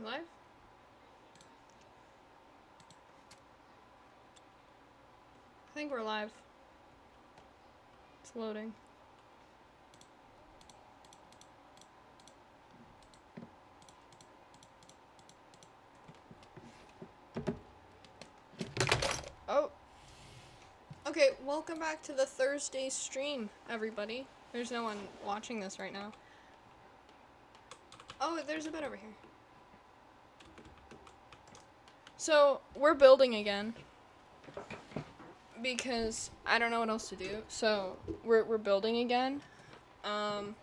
You live? I think we're live. It's loading. Oh. Okay, welcome back to the Thursday stream, everybody. There's no one watching this right now. Oh, there's a bed over here. So, we're building again. Because I don't know what else to do. So, we're, we're building again. Um,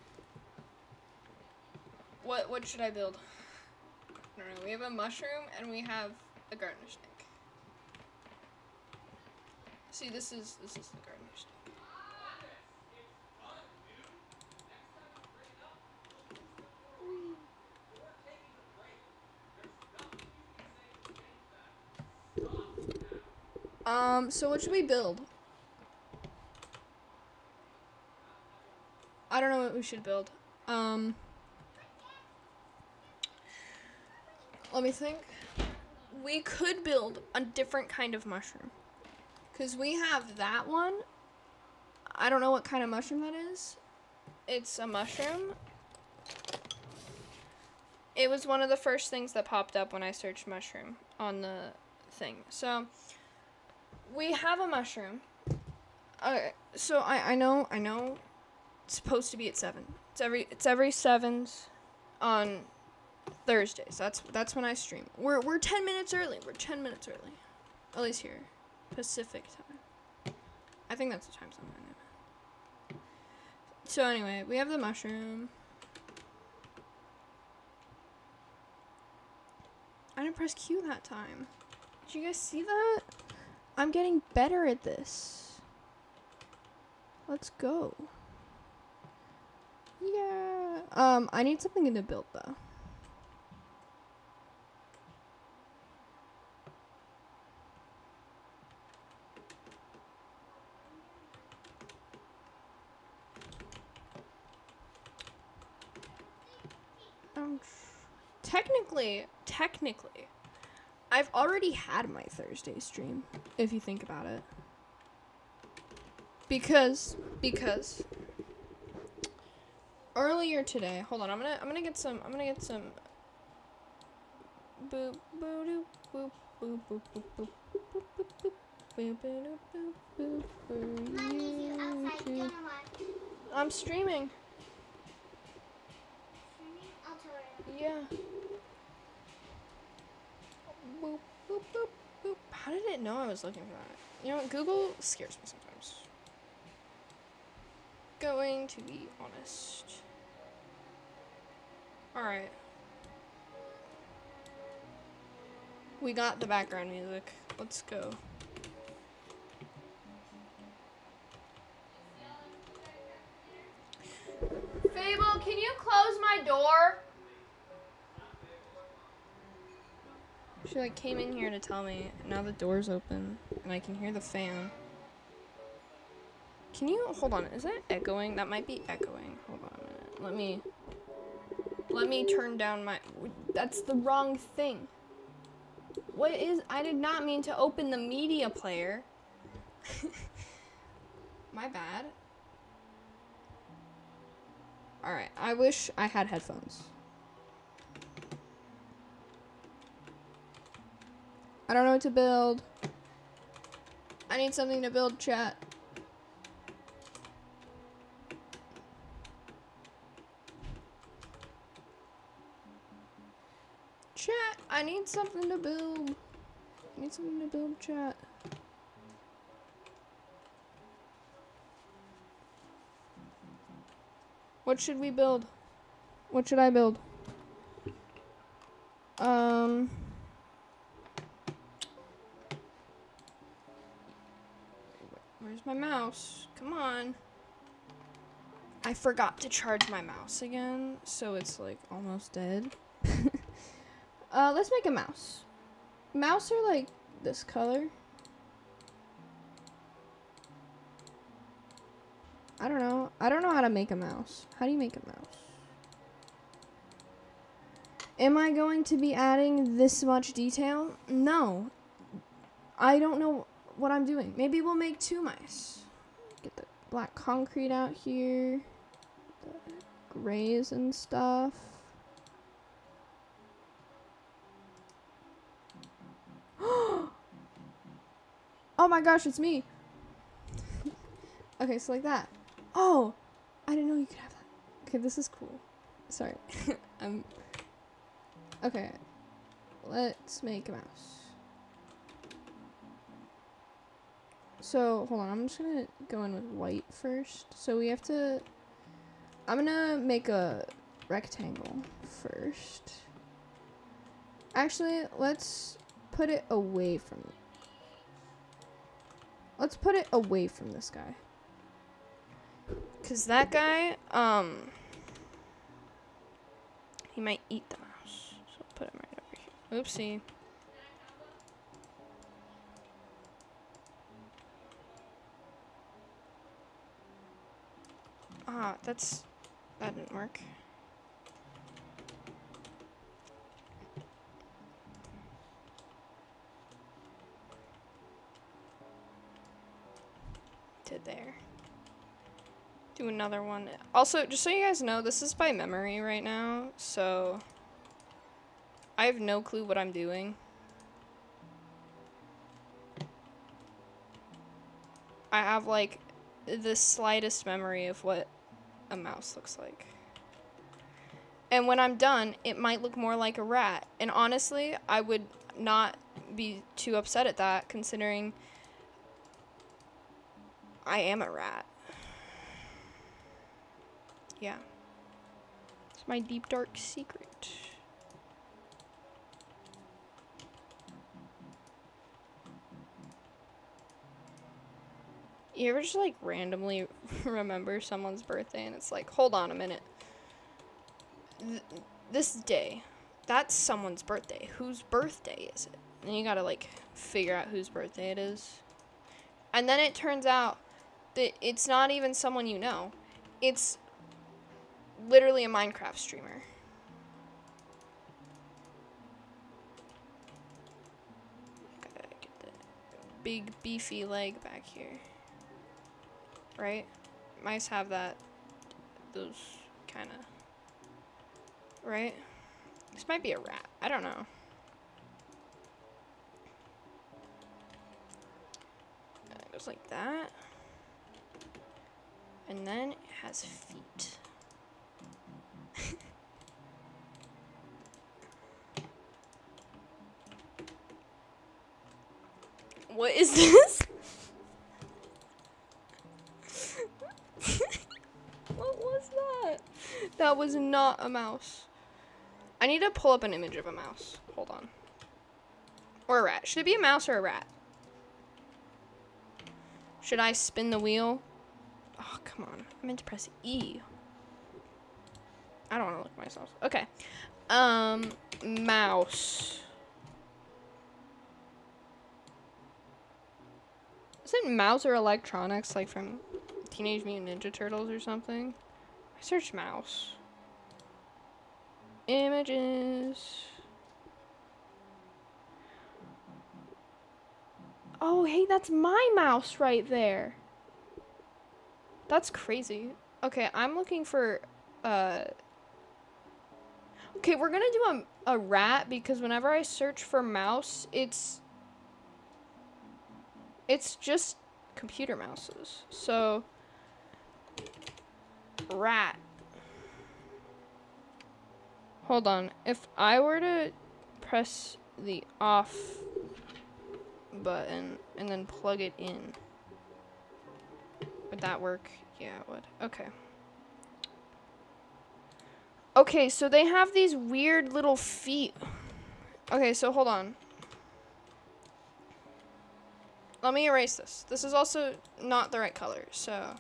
what, what should I build? I don't know. We have a mushroom and we have a gardener snake. See, this is this is the gardener snake. Um, so what should we build? I don't know what we should build. Um, let me think. We could build a different kind of mushroom. Because we have that one. I don't know what kind of mushroom that is. It's a mushroom. It was one of the first things that popped up when I searched mushroom on the thing. So, we have a mushroom. Okay, so I, I know I know it's supposed to be at seven. It's every it's every sevens on Thursdays. That's that's when I stream. We're we're ten minutes early. We're ten minutes early. At least here. Pacific time. I think that's the time zone now. So anyway, we have the mushroom. I didn't press Q that time. Did you guys see that? I'm getting better at this. Let's go. Yeah. Um, I need something to build though. Um, technically, technically, I've already had my Thursday stream, if you think about it. Because, because earlier today, hold on, I'm gonna, I'm gonna get some, I'm gonna get some. Boop boop boop boop boop boop boop boop boop boop. Boop, boop, boop, boop, boop, for Mom needs you outside. you Gonna to- watch. I'm streaming. I'll tell her. Yeah. Boop, boop, boop, boop. How did it know I was looking for that? You know, what, Google scares me sometimes. Going to be honest. Alright. We got the background music. Let's go. Fable, can you close my door? She like came in here to tell me. Now the door's open and I can hear the fan. Can you hold on? Is that echoing? That might be echoing. Hold on a minute. Let me let me turn down my. That's the wrong thing. What is? I did not mean to open the media player. my bad. All right. I wish I had headphones. I don't know what to build. I need something to build, chat. Chat, I need something to build. I need something to build, chat. What should we build? What should I build? Um. Where's my mouse? Come on. I forgot to charge my mouse again, so it's like almost dead. uh, let's make a mouse. Mouse are like this color. I don't know. I don't know how to make a mouse. How do you make a mouse? Am I going to be adding this much detail? No. I don't know what I'm doing. Maybe we'll make two mice. Get the black concrete out here. The grays and stuff. oh my gosh, it's me. okay, so like that. Oh, I didn't know you could have that. Okay, this is cool. Sorry. I'm um, Okay. Let's make a mouse. So, hold on. I'm just going to go in with white first. So, we have to... I'm going to make a rectangle first. Actually, let's put it away from... Let's put it away from this guy. Because that guy, um... He might eat the mouse. So put him right over here. Oopsie. Ah, that's... That didn't work. To there. Do another one. Also, just so you guys know, this is by memory right now, so... I have no clue what I'm doing. I have, like, the slightest memory of what a mouse looks like. And when I'm done, it might look more like a rat. And honestly, I would not be too upset at that, considering I am a rat. Yeah. It's my deep, dark secret. You ever just like randomly remember someone's birthday and it's like, hold on a minute. Th this day, that's someone's birthday. Whose birthday is it? And you gotta like figure out whose birthday it is. And then it turns out that it's not even someone you know. It's literally a Minecraft streamer. Gotta get the big beefy leg back here right? Mice have that, those kind of, right? This might be a rat. I don't know. Uh, it goes like that. And then it has feet. what is this? That was not a mouse. I need to pull up an image of a mouse. Hold on. Or a rat. Should it be a mouse or a rat? Should I spin the wheel? Oh, come on. I meant to press E. I don't want to look myself. Okay. Um, mouse. Isn't Mouser Electronics like from Teenage Mutant Ninja Turtles or something? I searched mouse. Images. Oh, hey, that's my mouse right there. That's crazy. Okay, I'm looking for, uh... Okay, we're gonna do a, a rat because whenever I search for mouse, it's... It's just computer mouses. So rat. Hold on. If I were to press the off button and then plug it in, would that work? Yeah, it would. Okay. Okay, so they have these weird little feet. Okay, so hold on. Let me erase this. This is also not the right color, so...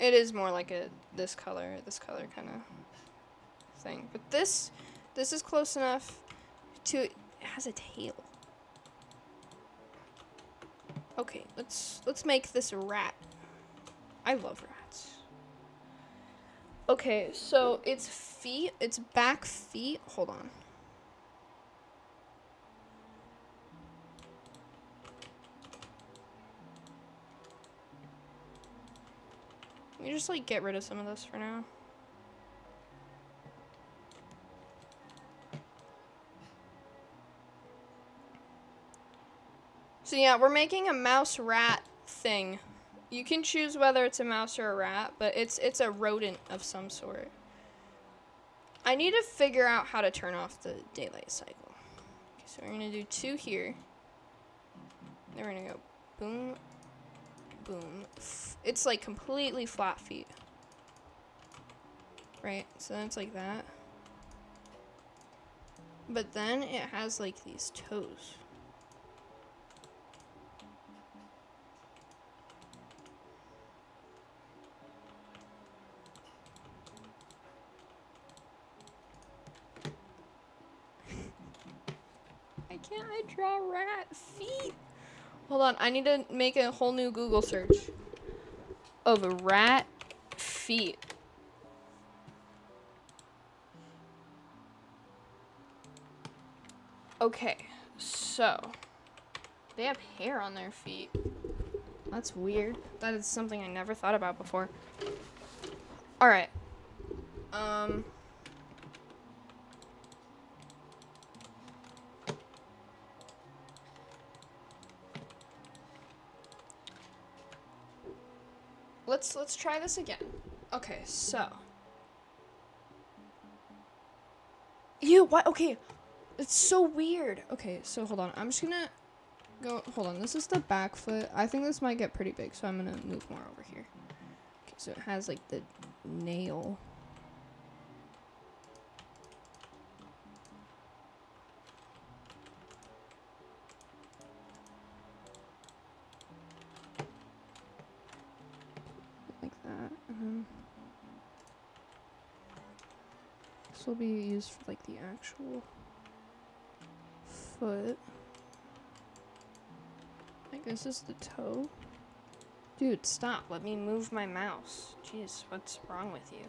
It is more like a this color, this color kind of thing. But this, this is close enough to, it has a tail. Okay, let's, let's make this a rat. I love rats. Okay, so it's feet, it's back feet. Hold on. Let me just like get rid of some of this for now. So yeah, we're making a mouse rat thing. You can choose whether it's a mouse or a rat, but it's it's a rodent of some sort. I need to figure out how to turn off the daylight cycle. Okay, so we're gonna do two here. Then we're gonna go boom, boom. It's like completely flat feet. Right, so then it's like that. But then it has like these toes. Why can't I draw rat feet? Hold on, I need to make a whole new Google search of rat feet. Okay, so they have hair on their feet. That's weird. That is something I never thought about before. All right. Um. Let's let's try this again. Okay, so. Ew, what? Okay. It's so weird. Okay, so hold on. I'm just gonna go. Hold on. This is the back foot. I think this might get pretty big, so I'm gonna move more over here. Okay, so it has like the nail. Will be used for like the actual foot. Like this is the toe. Dude, stop. Let me move my mouse. Jeez, what's wrong with you?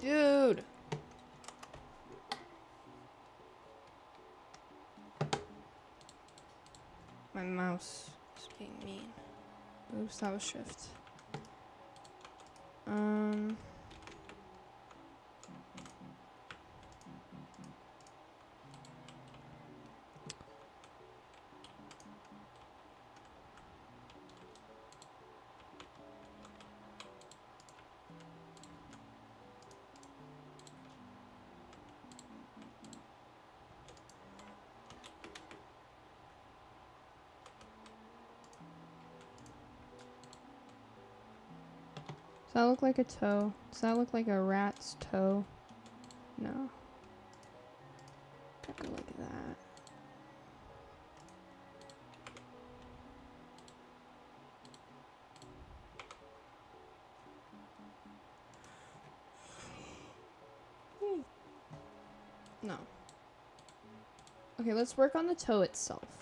Dude! My mouse is being mean. Oops, that was shift. Um. Look like a toe? Does that look like a rat's toe? No. Gotta like that. Hmm. No. Okay, let's work on the toe itself.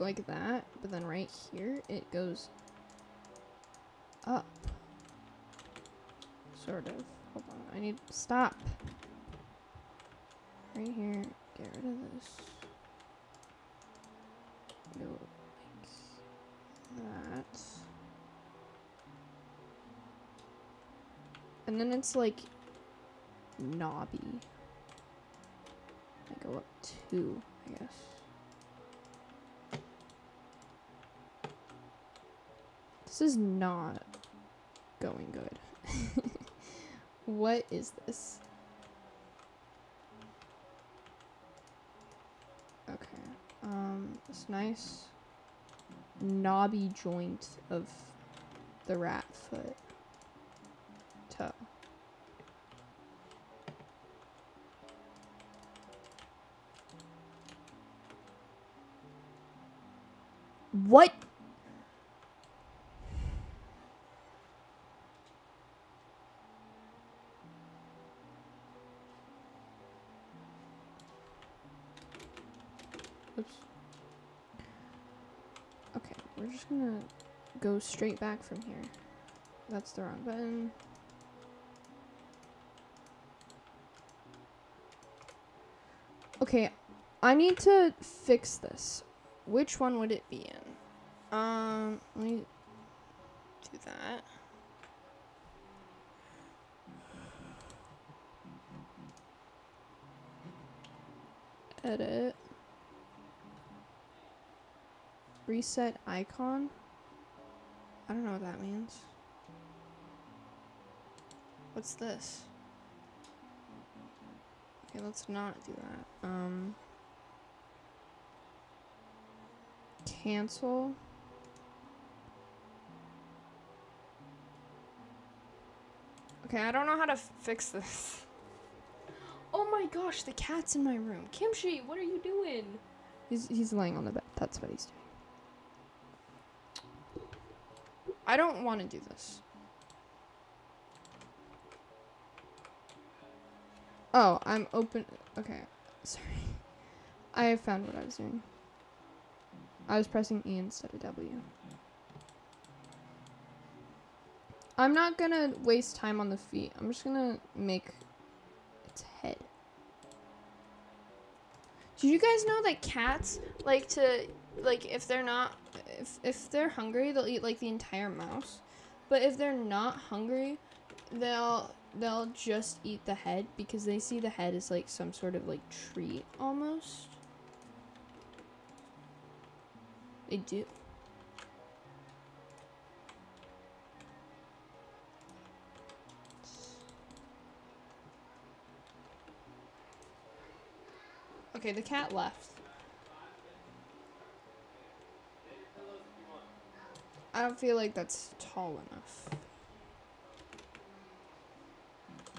Like that, but then right here it goes up. Sort of. Hold on, I need to stop. Right here, get rid of this. Go like that. And then it's like knobby. I go up two, I guess. This is not going good. what is this? Okay. Um, this nice knobby joint of the rat foot toe. What straight back from here. That's the wrong button. Okay, I need to fix this. Which one would it be in? Um, let me do that. Edit. Reset icon. I don't know what that means. What's this? Okay, let's not do that. Um cancel. Okay, I don't know how to fix this. Oh my gosh, the cat's in my room. Kimchi, what are you doing? He's he's laying on the bed. That's what he's doing. I don't want to do this. Oh, I'm open. Okay, sorry. I found what I was doing. I was pressing E instead of W. I'm not gonna waste time on the feet. I'm just gonna make its head. Did you guys know that cats like to like if they're not if if they're hungry they'll eat like the entire mouse, but if they're not hungry, they'll they'll just eat the head because they see the head as like some sort of like treat almost. They do. Okay, the cat left. I don't feel like that's tall enough.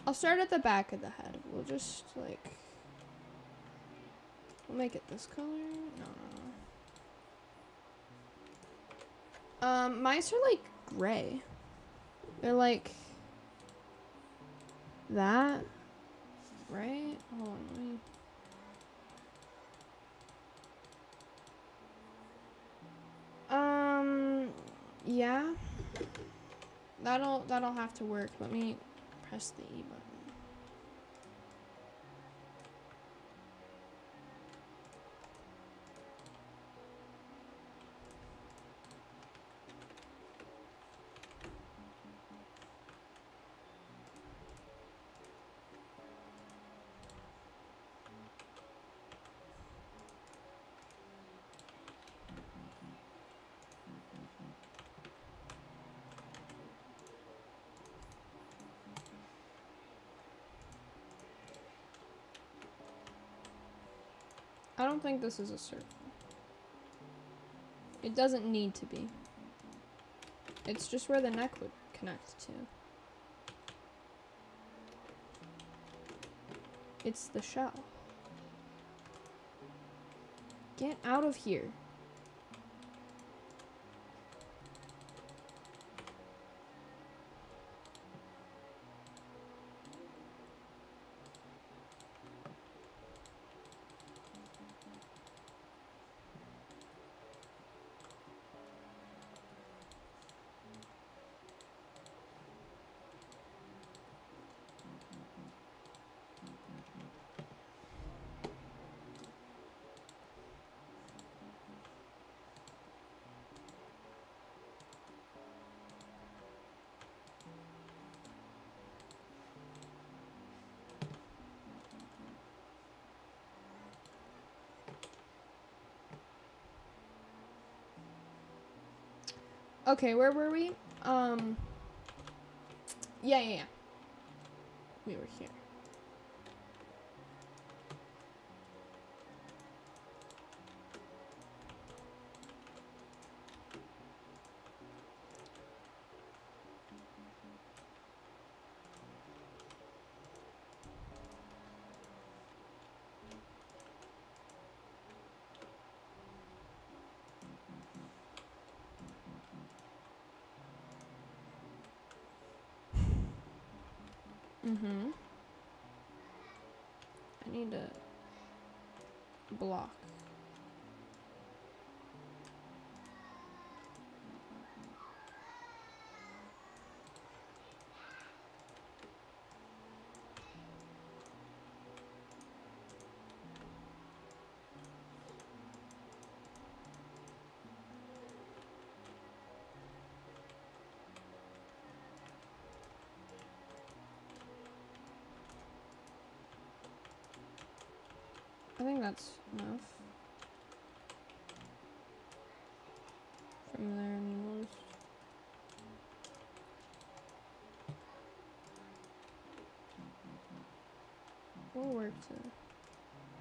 I'll start at the back of the head. We'll just like we'll make it this color. No, no, no. Um, mice are like gray. They're like that, right? Hold on, let me. Um, yeah. That'll that'll have to work. Let me press the E button. I don't think this is a circle. It doesn't need to be. It's just where the neck would connect to. It's the shell. Get out of here. Okay, where were we? Um. Yeah, yeah, yeah. We were here. Mm-hmm. I need to block. I think that's enough. From there we'll We'll work to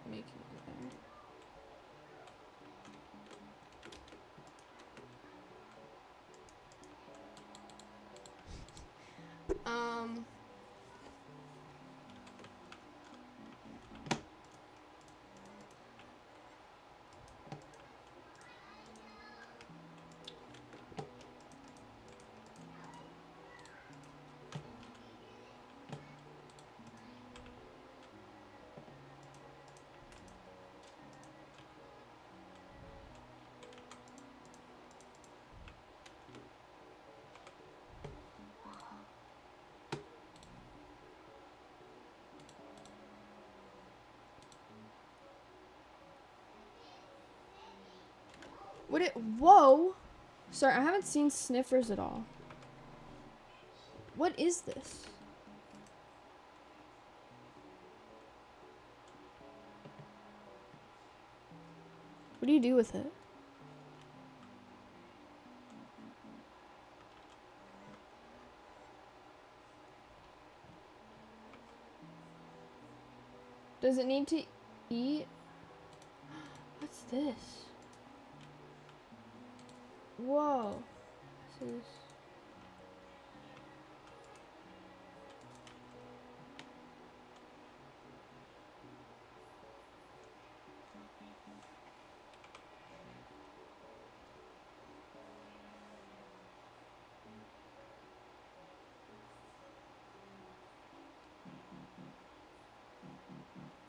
make it there. Um. Would it? Whoa! Sorry, I haven't seen sniffers at all. What is this? What do you do with it? Does it need to eat? What's this? Whoa. This is.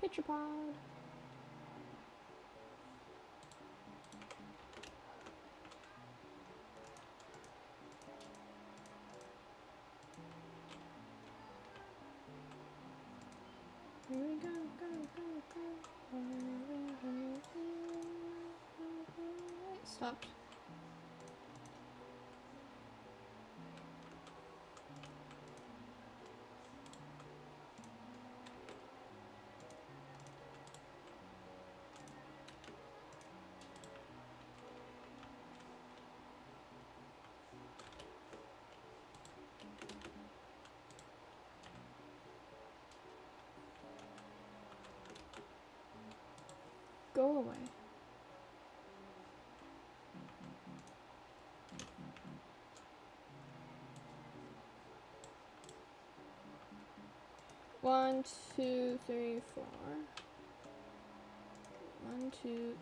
Pitcher pod. Stopped. Go away. Two, three, four. One, two,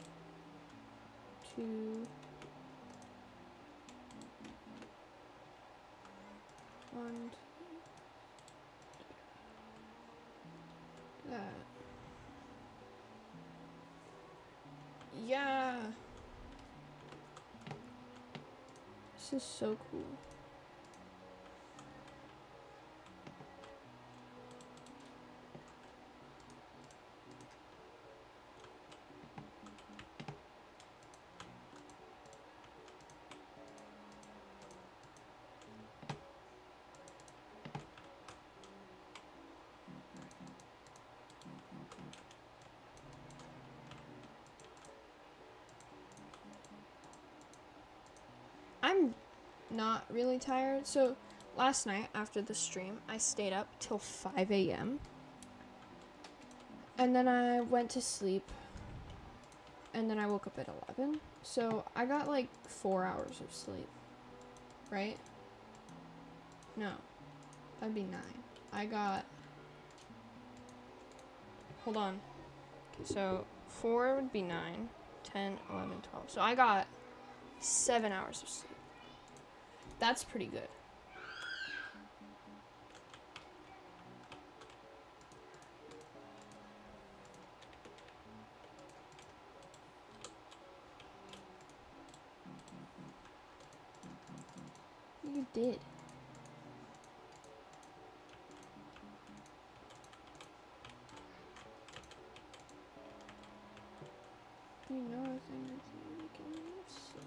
two. One, two. That. Yeah. This is so cool. I'm not really tired. So last night after the stream, I stayed up till 5 a.m. And then I went to sleep. And then I woke up at 11. So I got like four hours of sleep. Right? No. That'd be nine. I got. Hold on. So four would be nine, 10, 11, 12. So I got seven hours of sleep. That's pretty good. You did. You know, I think we can see.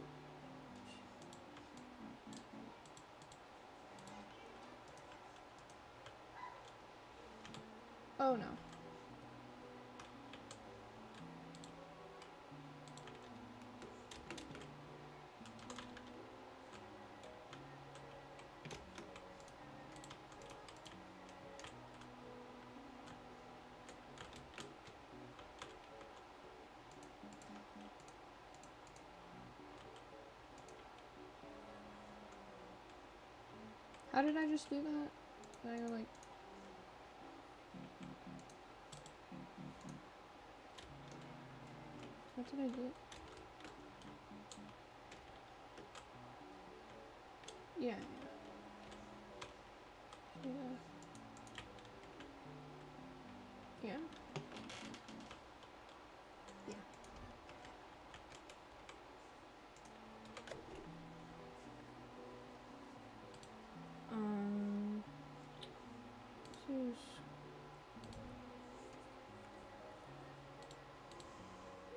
Oh no. How did I just do that? Did I like... What did I do? Yeah. Yeah. Yeah. Yeah. Um.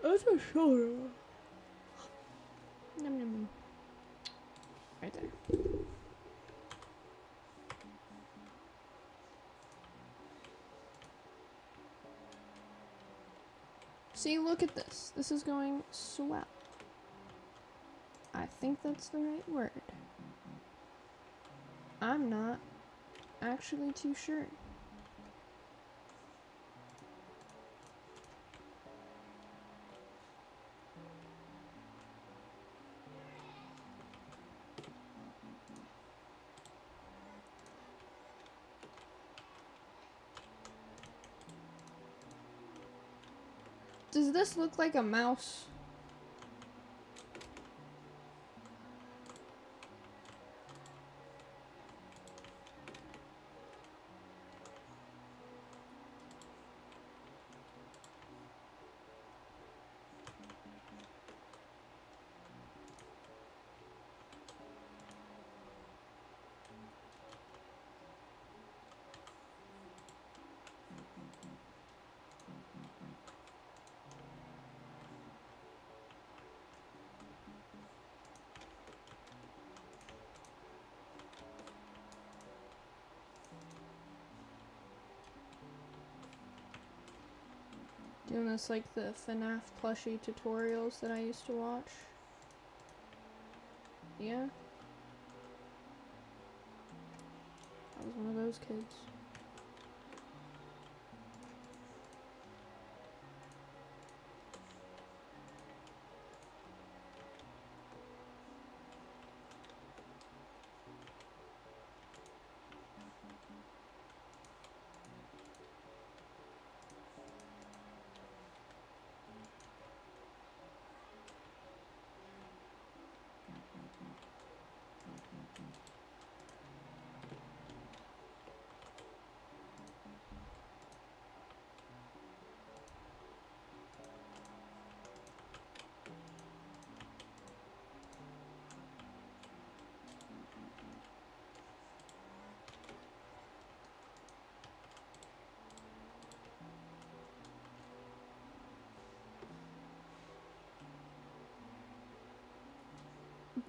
That's a shoulder. Num num num. Right there. See, look at this. This is going swell. I think that's the right word. I'm not actually too sure. This look like a mouse? Like the FNAF plushie tutorials that I used to watch. Yeah. I was one of those kids.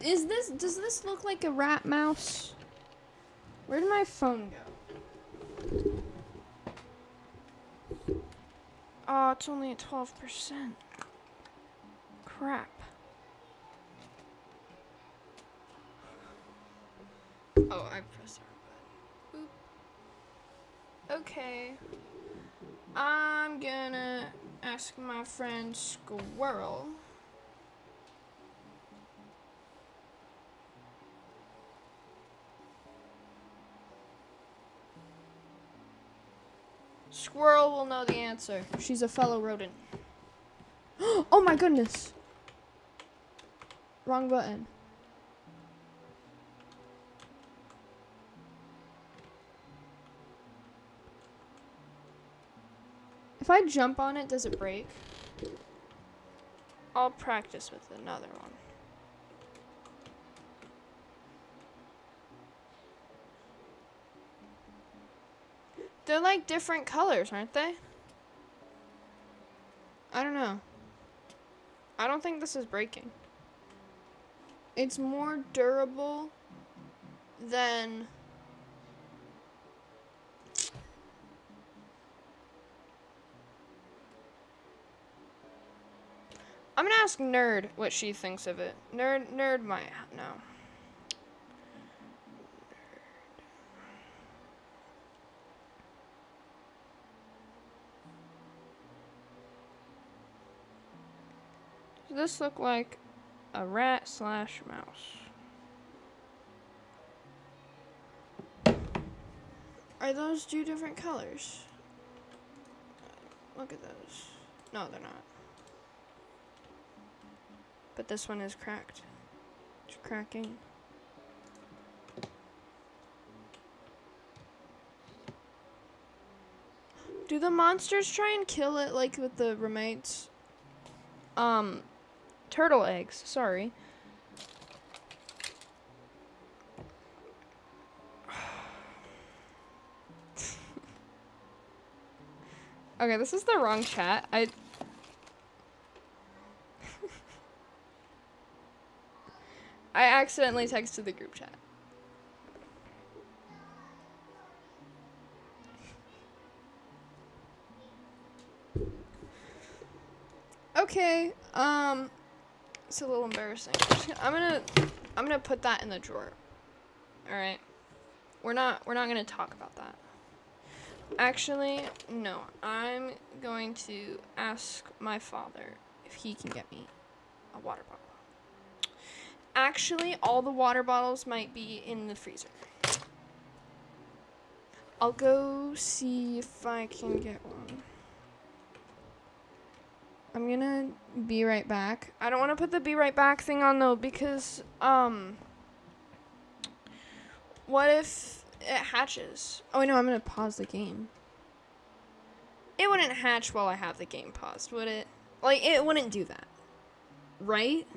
Is this, does this look like a rat mouse? Where did my phone go? Oh, it's only at 12%. Crap. Oh, I pressed our button. Okay. I'm gonna ask my friend Squirrel. Squirrel will know the answer. She's a fellow rodent. oh my goodness. Wrong button. If I jump on it, does it break? I'll practice with another one. They're like different colors, aren't they? I don't know. I don't think this is breaking. It's more durable than I'm gonna ask Nerd what she thinks of it. Nerd, Nerd might know. This look like a rat slash mouse? Are those two different colors? Look at those. No, they're not. But this one is cracked. It's cracking. Do the monsters try and kill it like with the roommates? Um, turtle eggs, sorry. okay, this is the wrong chat. I I accidentally texted the group chat. Embarrassing. I'm gonna, I'm gonna put that in the drawer. All right, we're not, we're not gonna talk about that. Actually, no, I'm going to ask my father if he can get me a water bottle. Actually, all the water bottles might be in the freezer. I'll go see if I can get one. I'm gonna be right back. I don't want to put the be right back thing on though because, um, what if it hatches? Oh, no, I'm gonna pause the game. It wouldn't hatch while I have the game paused, would it? Like, it wouldn't do that. Right?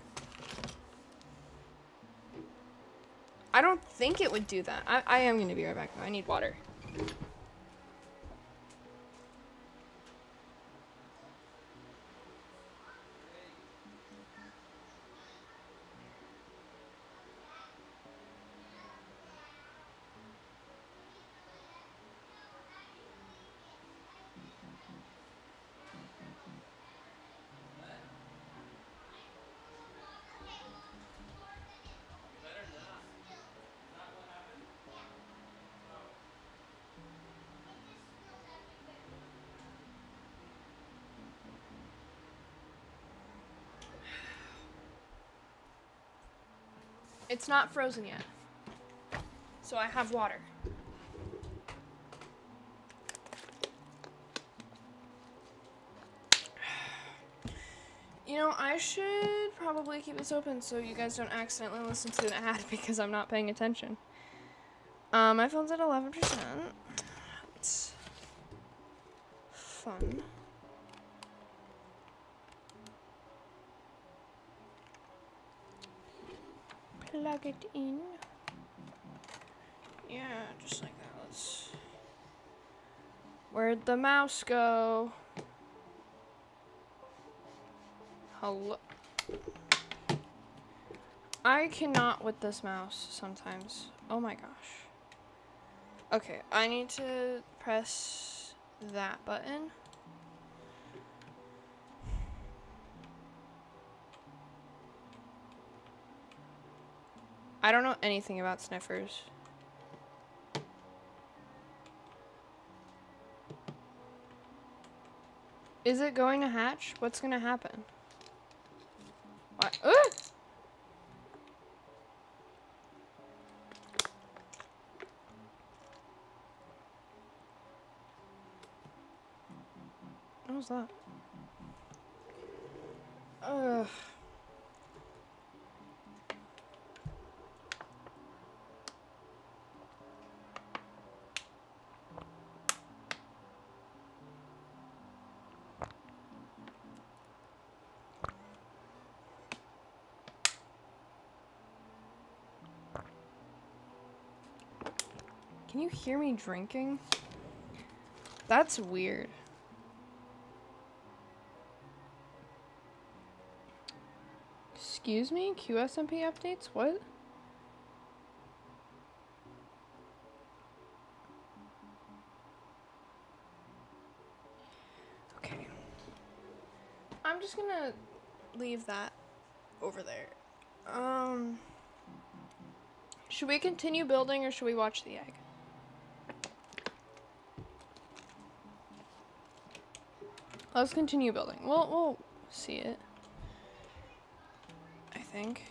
I don't think it would do that. I, I am to be right back though. I need water. It's not frozen yet. So I have water. You know, I should probably keep this open so you guys don't accidentally listen to an ad because I'm not paying attention. Um, my phone's at 11%. It's fun. Plug it in. Yeah, just like that. Let's. Where'd the mouse go? Hello. I cannot with this mouse sometimes. Oh my gosh. Okay, I need to press that button. I don't know anything about sniffers. Is it going to hatch? What's going to happen? What? Uh! What was that? Ugh. You hear me drinking? That's weird. Excuse me? QSMP updates? What? Okay. I'm just gonna leave that over there. Um, should we continue building or should we watch the egg? Let's continue building. We'll, we'll see it. I think.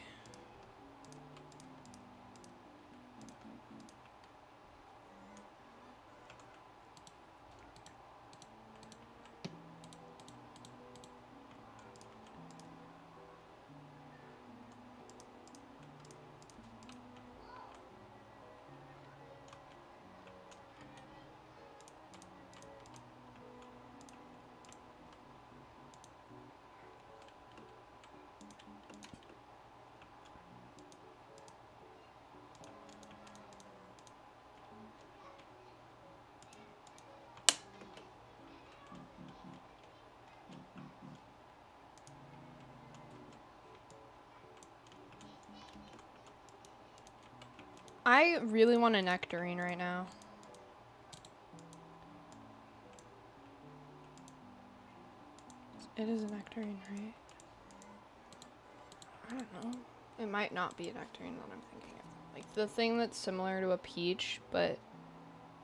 I really want a nectarine right now. It is a nectarine, right? I don't know. It might not be a nectarine that I'm thinking of. Like the thing that's similar to a peach, but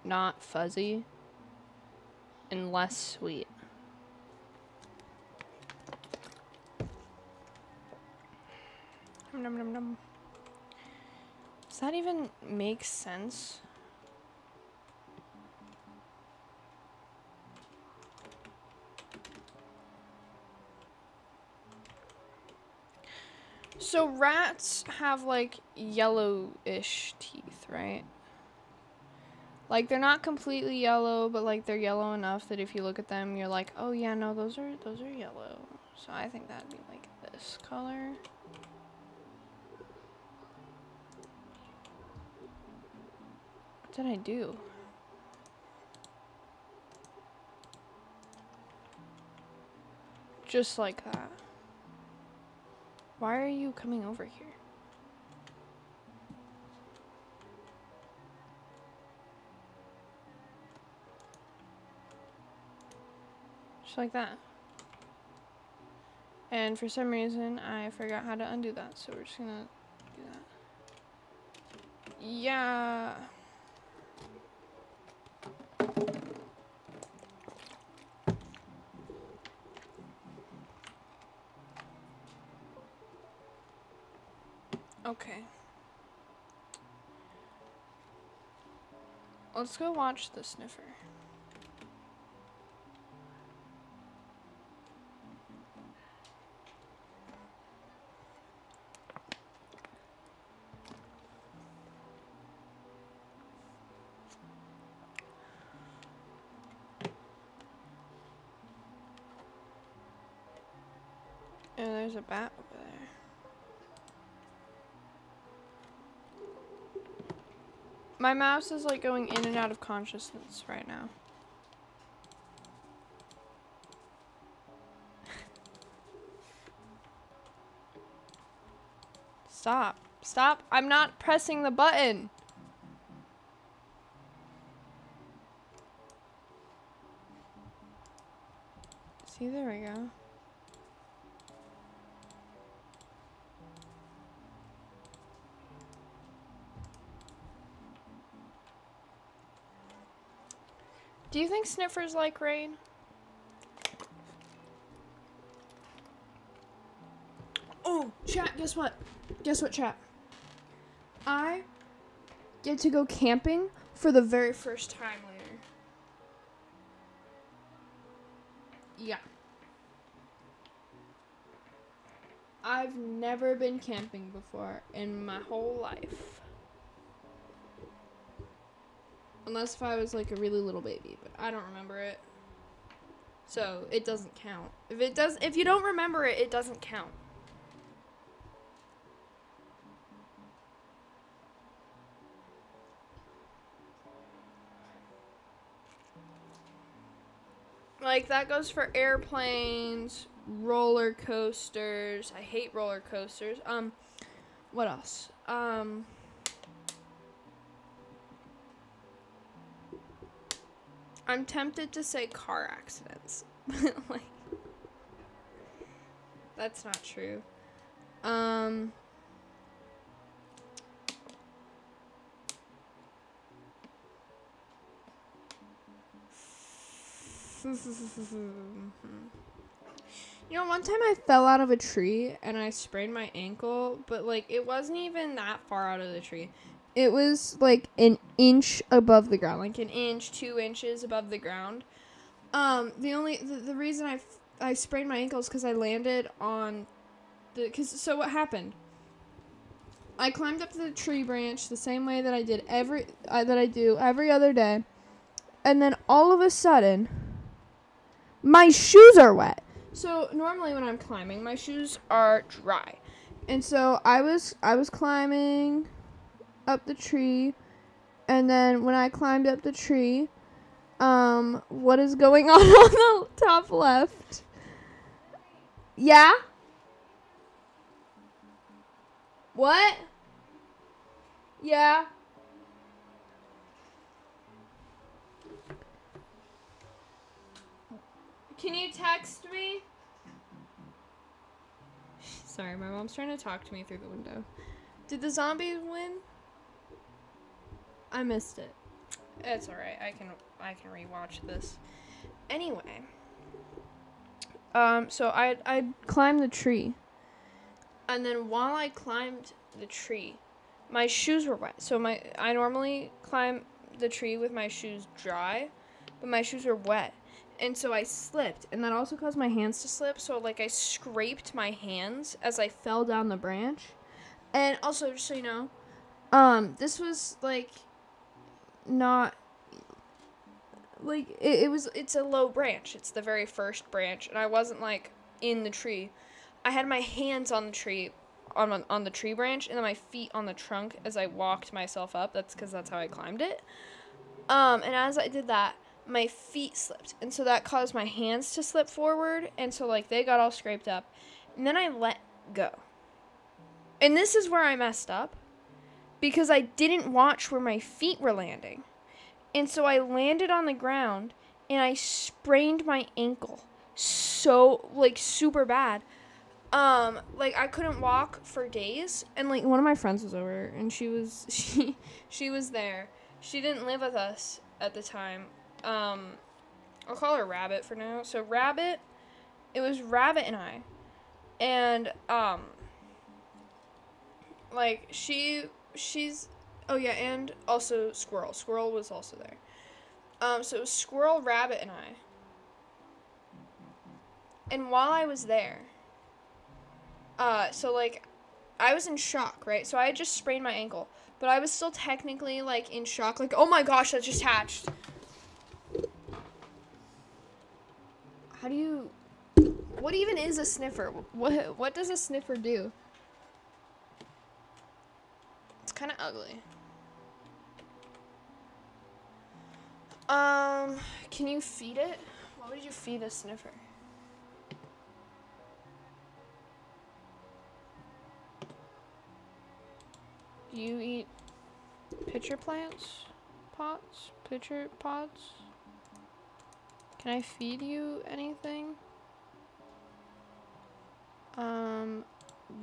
not fuzzy and less sweet. Nom, nom, nom. Does that even make sense? So rats have like yellowish teeth, right? Like they're not completely yellow, but like they're yellow enough that if you look at them, you're like, "Oh yeah, no, those are those are yellow." So I think that'd be like this color. Did I do? Just like that. Why are you coming over here? Just like that. And for some reason, I forgot how to undo that, so we're just gonna do that. Yeah. Okay. Let's go watch the sniffer. A bat over there. My mouse is like going in and out of consciousness right now. Stop. Stop. I'm not pressing the button. See, there we go. Do you think sniffers like rain? Oh, chat, guess what? Guess what, chat? I get to go camping for the very first time later. Yeah. I've never been camping before in my whole life. Unless if I was like a really little baby, but I don't remember it. So it doesn't count. If it does if you don't remember it, it doesn't count. Like that goes for airplanes, roller coasters. I hate roller coasters. Um what else? Um I'm tempted to say car accidents. But like That's not true. Um You know, one time I fell out of a tree and I sprained my ankle, but like it wasn't even that far out of the tree. It was like an inch above the ground, like an inch, two inches above the ground. Um, the only the, the reason I f- I sprained my ankles because I landed on the because so what happened? I climbed up the tree branch the same way that I did every uh, that I do every other day, and then all of a sudden, my shoes are wet. So normally when I'm climbing, my shoes are dry, and so I was I was climbing up the tree. And then when I climbed up the tree, um, what is going on on the top left? Yeah? What? Yeah. Can you text me? Sorry, my mom's trying to talk to me through the window. Did the zombies win? I missed it. It's alright. I can I can rewatch this. Anyway. Um, so I I climbed the tree. And then while I climbed the tree, my shoes were wet. So my I normally climb the tree with my shoes dry, but my shoes were wet. And so I slipped, and that also caused my hands to slip. So like I scraped my hands as I fell down the branch. And also just so you know, um this was like not like it, it was it's a low branch. It's the very first branch and I wasn't like in the tree. I had my hands on the tree on on the tree branch and then my feet on the trunk as I walked myself up. That's cuz that's how I climbed it. Um and as I did that, my feet slipped. And so that caused my hands to slip forward and so like they got all scraped up. And then I let go. And this is where I messed up because I didn't watch where my feet were landing. And so I landed on the ground and I sprained my ankle so like super bad. Um like I couldn't walk for days and like one of my friends was over and she was she she was there. She didn't live with us at the time. Um I'll call her Rabbit for now. So Rabbit it was Rabbit and I. And um like she she's oh yeah and also squirrel. Squirrel was also there. Um so squirrel rabbit and i. And while i was there uh so like i was in shock right? So i had just sprained my ankle but i was still technically like in shock like oh my gosh that just hatched. How do you what even is a sniffer? What what does a sniffer do kind of ugly. Um, can you feed it? What would you feed a sniffer? Do you eat pitcher plants? Pods? Pitcher pods? Can I feed you anything? Um,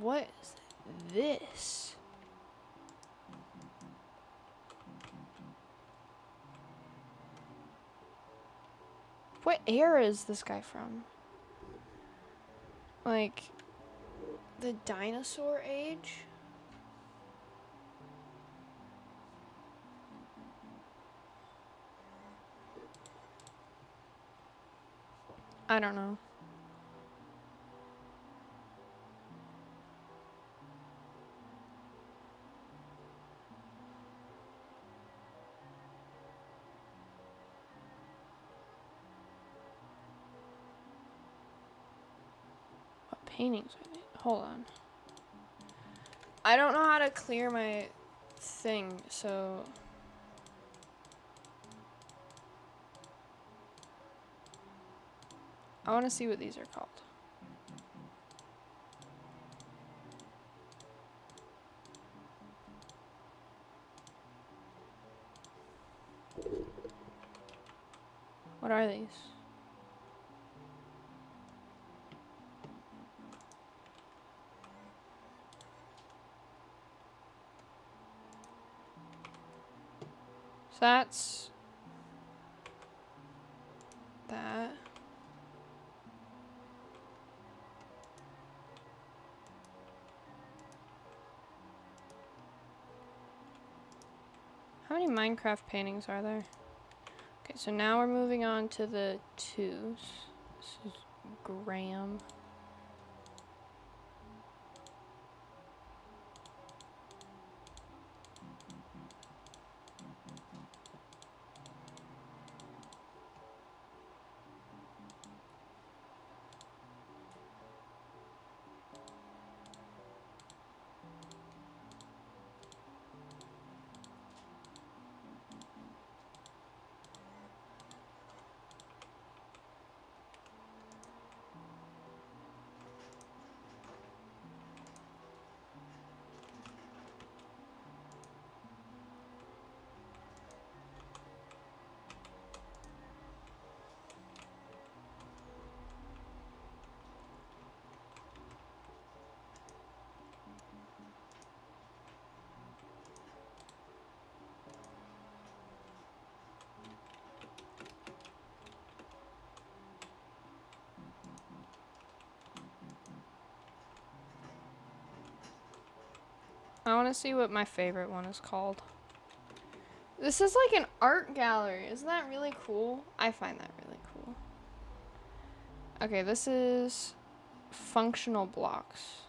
what is this? What era is this guy from? Like, the dinosaur age? I don't know. Paintings Hold on. I don't know how to clear my thing, so... I want to see what these are called. What are these? That's that. How many Minecraft paintings are there? Okay, so now we're moving on to the twos. This is Graham. I want to see what my favorite one is called. This is like an art gallery. Isn't that really cool? I find that really cool. Okay, this is functional blocks.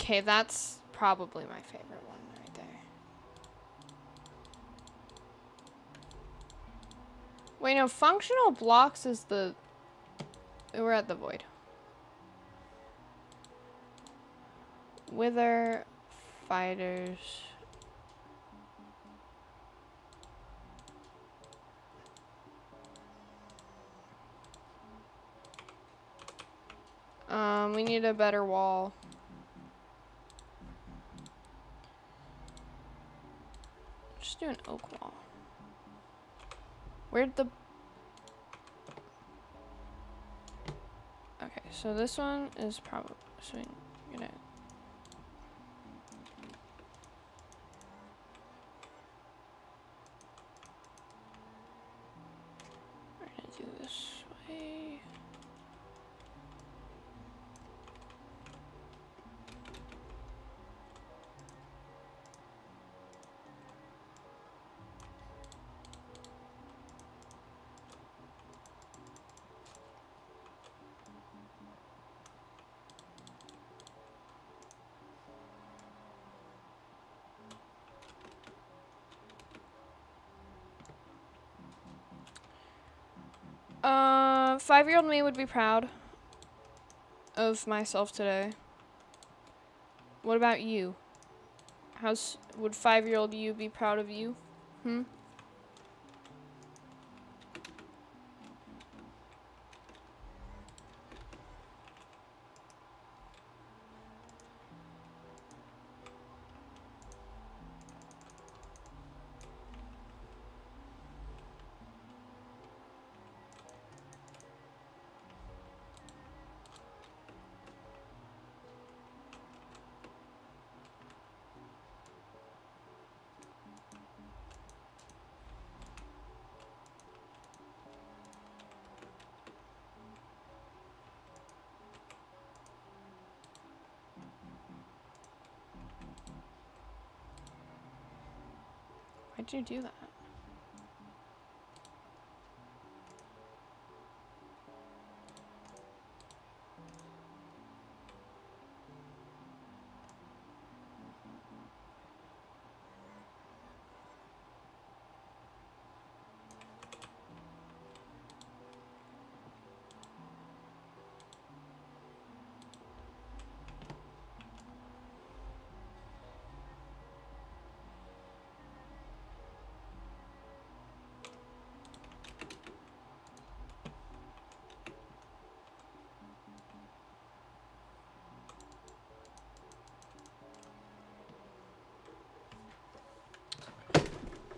Okay, that's probably my favorite one right there. Wait, no, functional blocks is the... We're at the void. Wither fighters. Um, we need a better wall. Just do an oak wall. Where'd the... Okay, so this one is probably... So I'm gonna Uh, five-year-old me would be proud of myself today. What about you? How's would five-year-old you be proud of you? Hmm. Why'd you do that?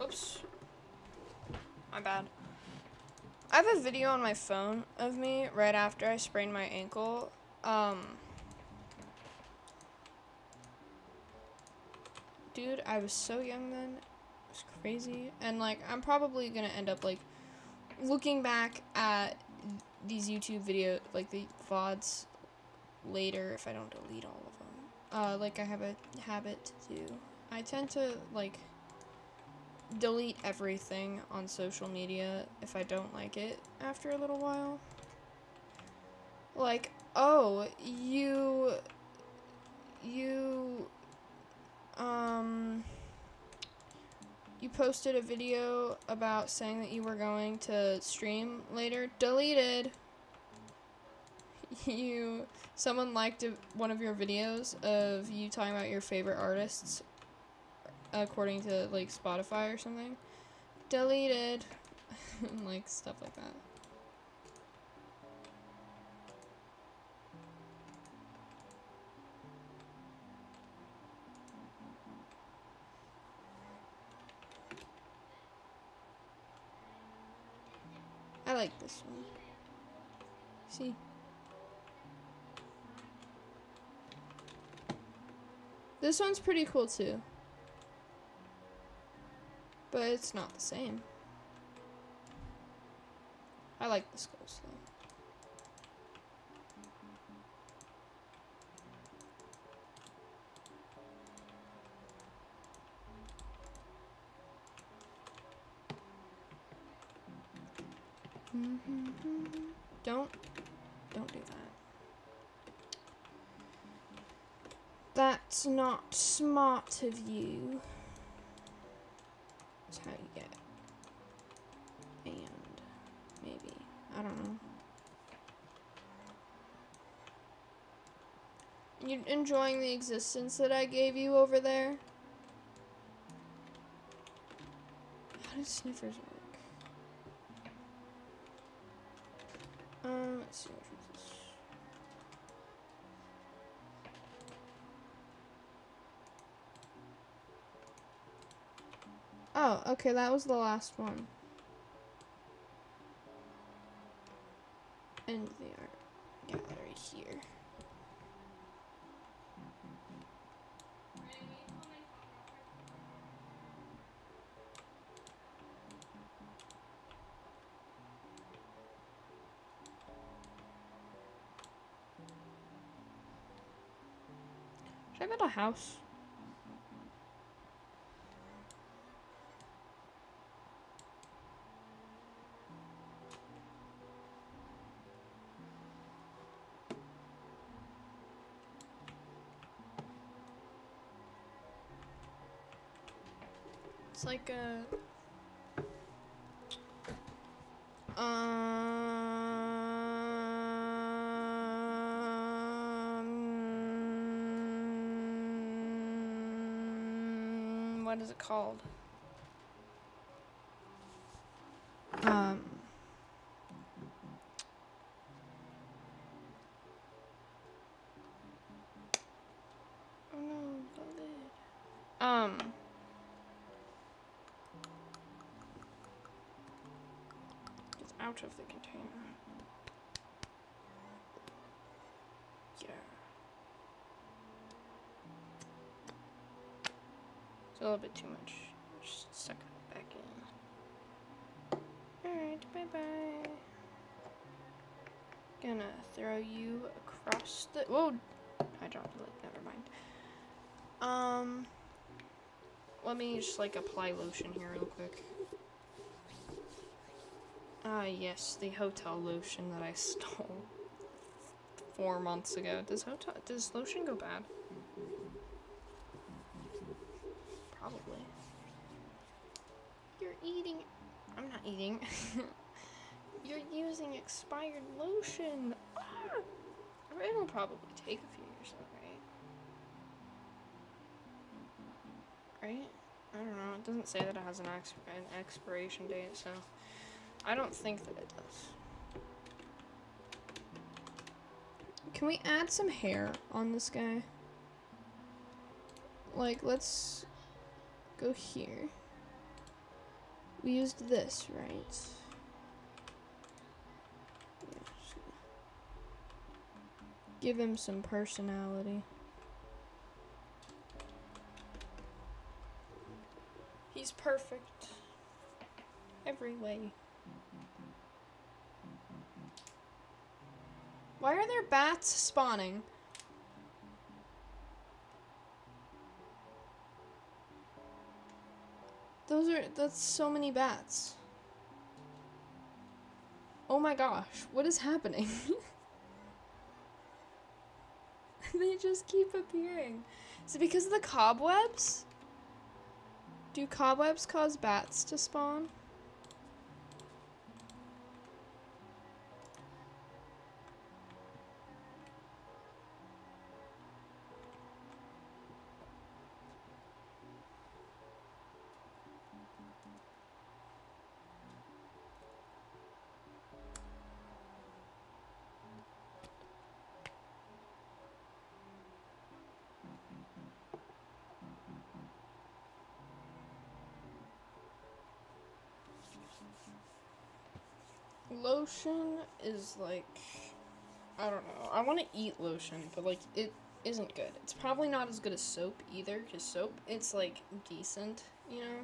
Oops. My bad. I have a video on my phone of me right after I sprained my ankle. Um, dude, I was so young then. It was crazy. And, like, I'm probably going to end up, like, looking back at these YouTube videos, like, the VODs later if I don't delete all of them. Uh, like I have a habit to do. I tend to, like, delete everything on social media if I don't like it after a little while. Like, oh, you, you, um, you posted a video about saying that you were going to stream later. Deleted. You, someone liked a, one of your videos of you talking about your favorite artists according to like Spotify or something. Deleted. and, like stuff like that. I like this one. See? This one's pretty cool too. But it's not the same. I like the skulls though. Mm-hmm. Don't, don't do that. That's not smart of you. Enjoying the existence that I gave you over there? How does sniffers work? Um, let's see what is this. Oh, okay, that was the last one. End the art gallery here. House? It's like a. What is it called? Um. Oh no, the lid. Um. It's out of the container. Yeah. It's a little bit too much. Just suck it back in. Alright, bye bye. Gonna throw you across the. Whoa! I dropped lid. Never mind. Um. Let me just like apply lotion here real quick. Ah, yes, the hotel lotion that I stole four months ago. Does hotel does lotion go bad? Probably. You're eating. I'm not eating. You're using expired lotion. Ah! It'll probably take a few years, though, right? Right? I don't know. It doesn't say that it has an, ex- an expiration date, so. I don't think that it does. Can we add some hair on this guy? Like, let's go here. We used this, right? Give him some personality. He's perfect. Every way. Why are there bats spawning? Those are, that's so many bats. Oh my gosh, what is happening? they just keep appearing. Is it because of the cobwebs? Do cobwebs cause bats to spawn? Lotion is like I don't know. I want to eat lotion, but like it isn't good. It's probably not as good as soap either, cuz soap it's like decent, you know.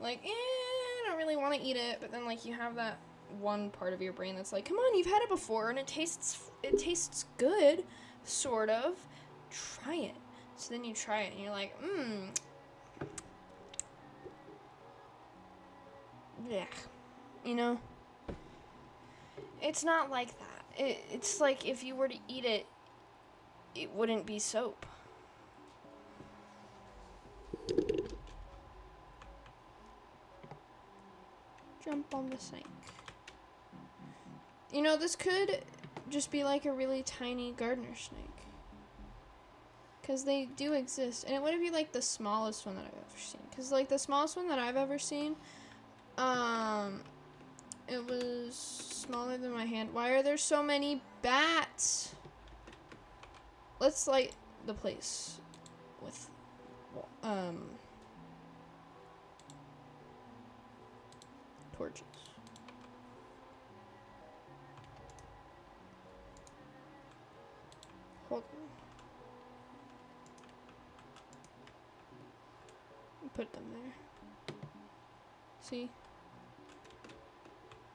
Like, eh, I don't really want to eat it, but then like you have that one part of your brain that's like, "Come on, you've had it before and it tastes it tastes good, sort of. Try it." So then you try it and you're like, "Mmm, yeah." You know? It's not like that. It, it's like if you were to eat it, it wouldn't be soap. Jump on the sink. You know, this could just be like a really tiny gardener snake. Because they do exist. And it wouldn't be like the smallest one that I've ever seen. Because, like, the smallest one that I've ever seen, um, it was smaller than my hand. Why are there so many bats? Let's light the place with, um, torches. Hold on. Put them there. See?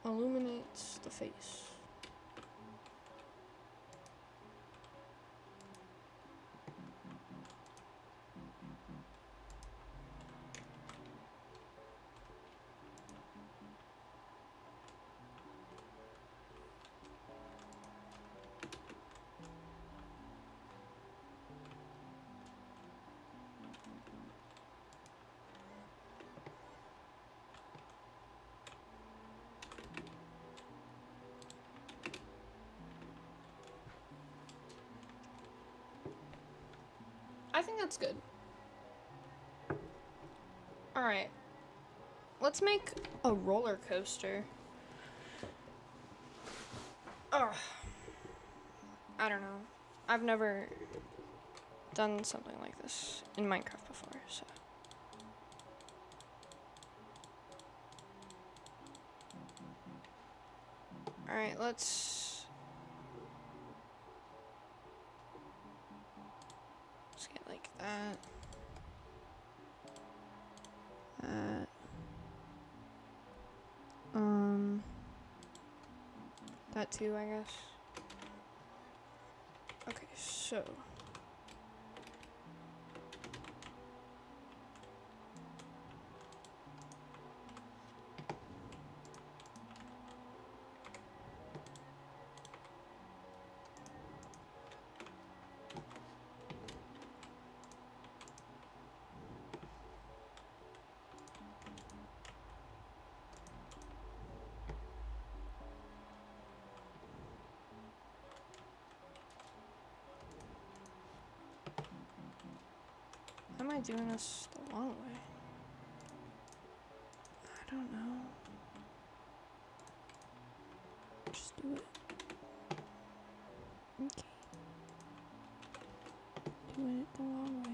Illuminates the face. That's good. Alright. Let's make a roller coaster. Ugh. I don't know. I've never done something like this in Minecraft before, so. Alright, let's. Let's get like that. That. Um. I guess. Okay, so. Doing this the long way? I don't know. Just do it. Okay. Doing it the long way.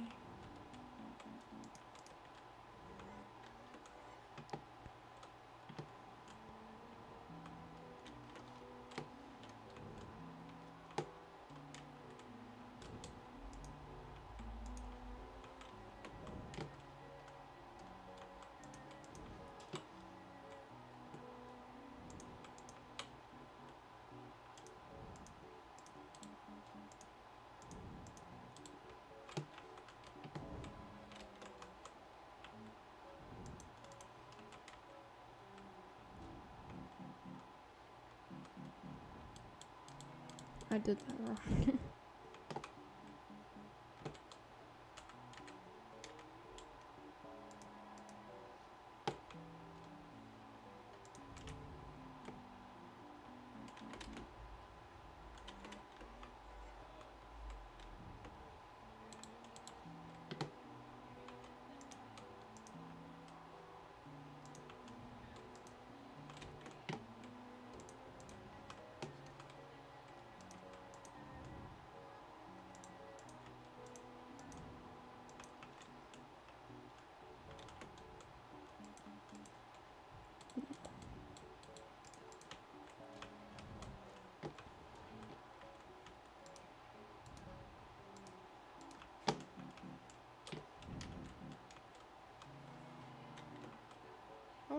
I did that wrong.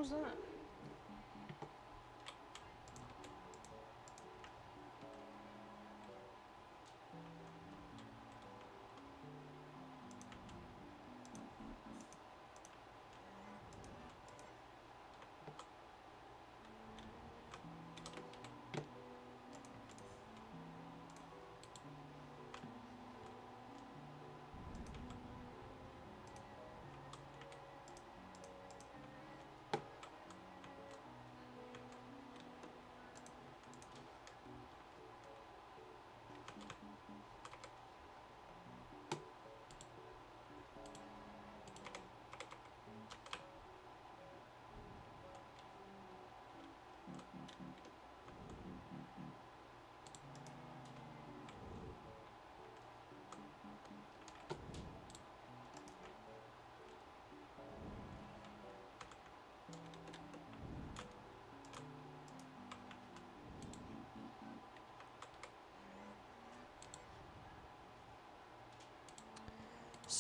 was that?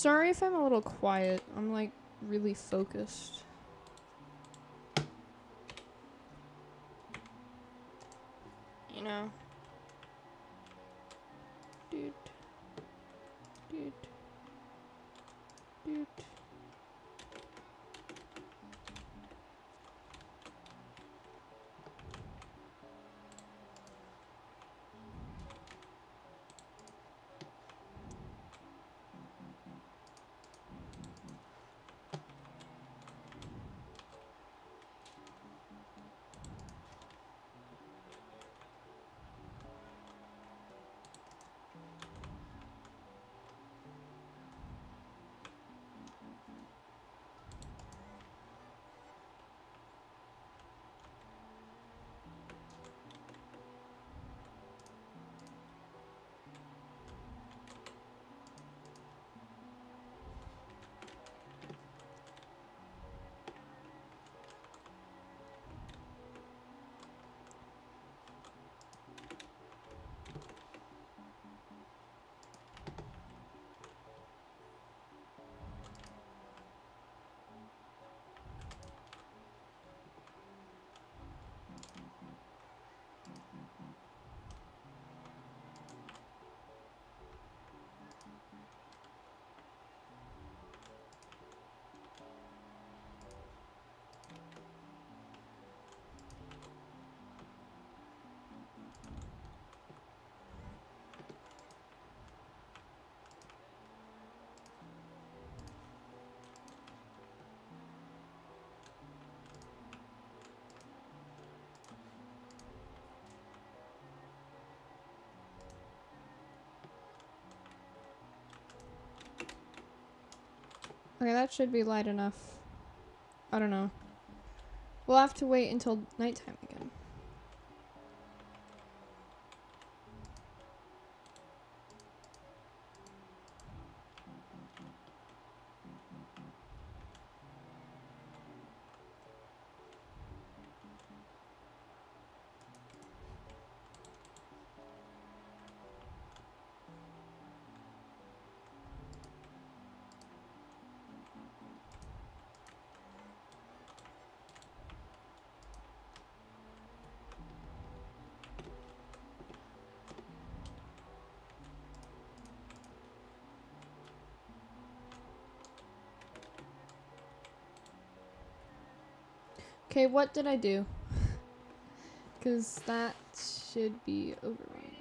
Sorry if I'm a little quiet. I'm like really focused. Okay, that should be light enough. I don't know. We'll have to wait until nighttime again. Okay, what did I do? Because that should be overrun.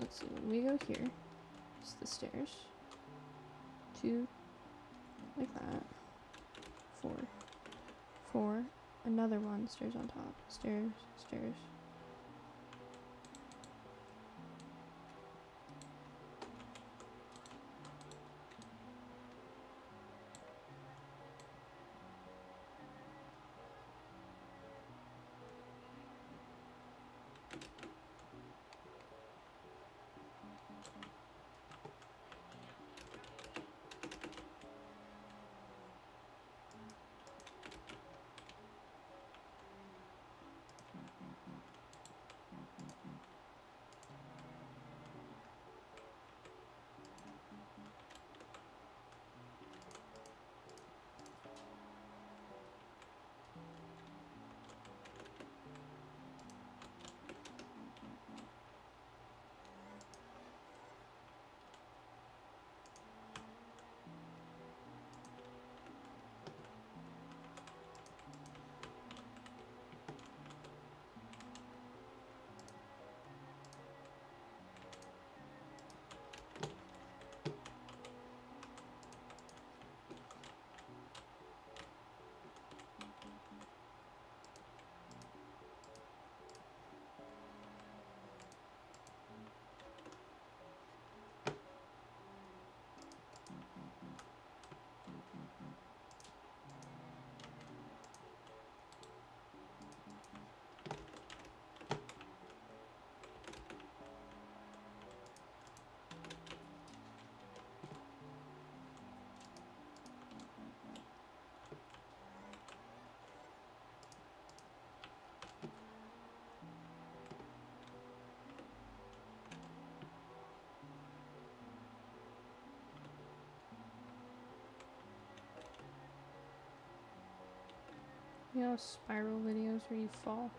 Let's see, when we go here, it's the stairs. Two, like that. Four. Four. Another one, stairs on top. Stairs, stairs. You know spiral videos where you fall?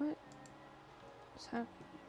What is happening?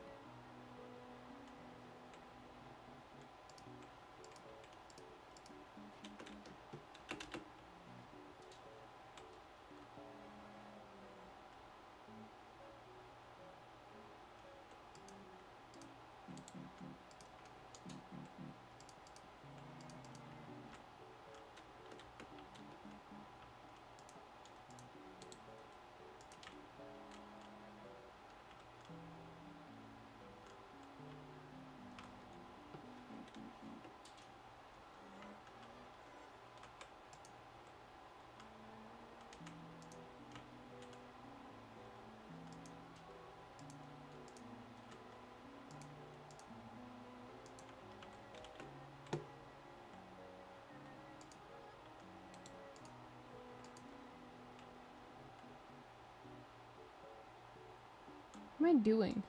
Am I doing?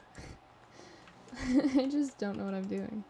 I just don't know what I'm doing.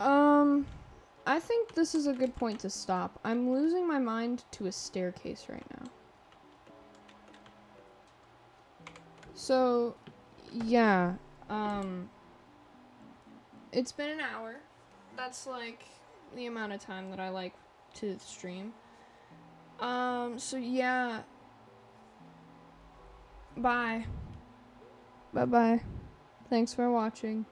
Um, I think this is a good point to stop. I'm losing my mind to a staircase right now. So, yeah, um, it's been an hour. That's like the amount of time that I like to stream. Um, so yeah. Bye. Bye bye. Thanks for watching.